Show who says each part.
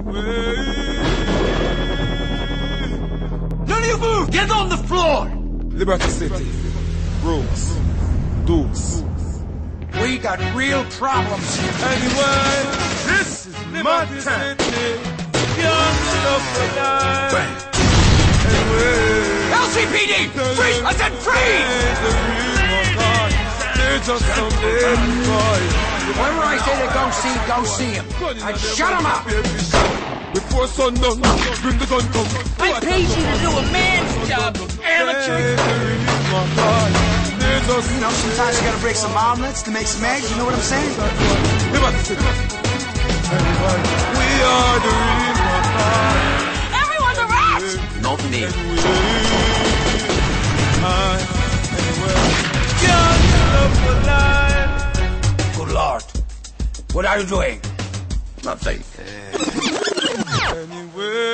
Speaker 1: None of you move! Get on the floor!
Speaker 2: Liberty City. Rules. Dukes.
Speaker 1: We got real problems.
Speaker 2: Anyway, this is Liberty City. Young stuff for life. Anyway,
Speaker 1: LCPD! Freeze! I said freeze!
Speaker 2: They're just some
Speaker 1: say to go see, go see him. And shut him up!
Speaker 2: Before sundown, bring the gun come.
Speaker 3: I paid you to do a man's job, amateur.
Speaker 1: You know, sometimes you gotta break some omelets to make some eggs, you know what I'm saying?
Speaker 2: Liberty City. We are the real
Speaker 3: Everyone's a rat!
Speaker 1: Not me. What are you doing? Nothing.
Speaker 2: Anyway.